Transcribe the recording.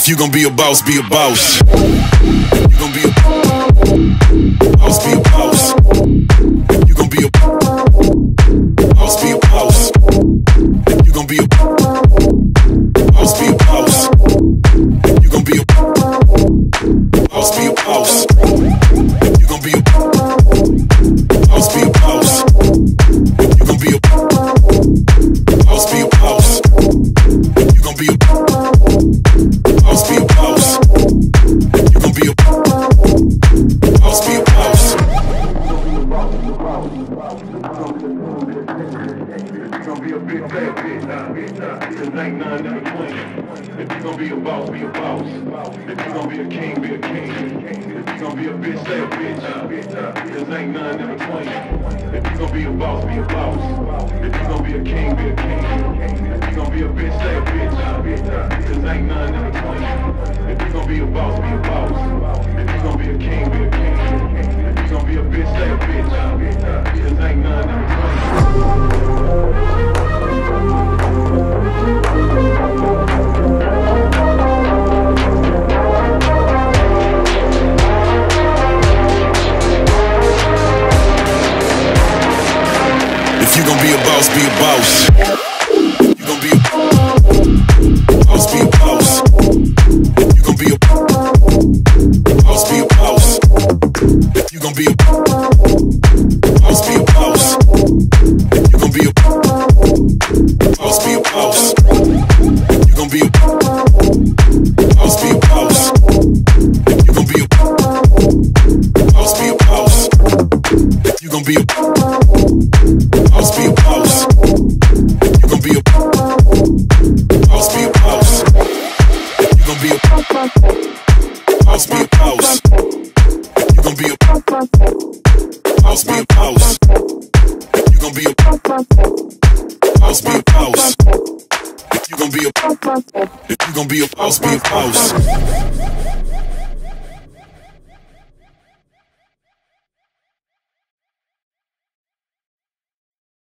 If you gon' be a boss, be a boss. Be a big cause ain't none in between. If you gon' be a boss, be a boss. If you gon' be a king, be a king. If you gon' be a bitch, say a bitch, ain't none in between. If you gon' be a boss, be a boss. If you gon' be a king, be a king. If you gon' be a bitch, say a bitch, ain't none in between. If you gon' be a boss, be a boss. You gon' be a boss, be a boss. You gon' be a boss, be a boss. You gon' be a boss, be a boss. You gon' be a boss. You gon' be a boss. You gon' be a boss. You gon' be a, if you gon' be a boss.